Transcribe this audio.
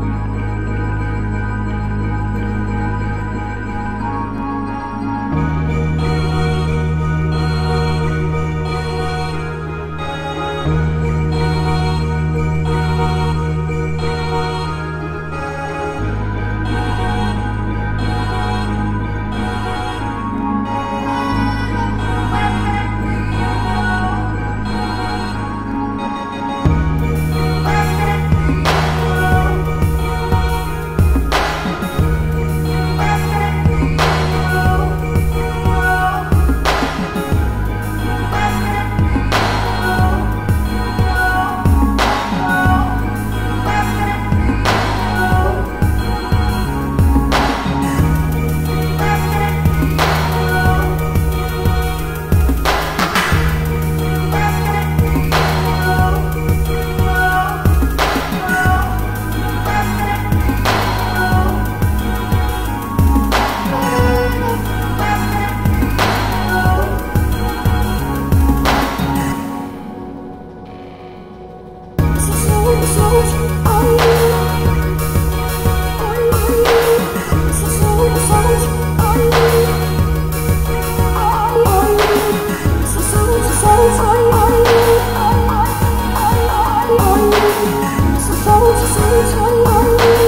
Thank you. Supposed to say it's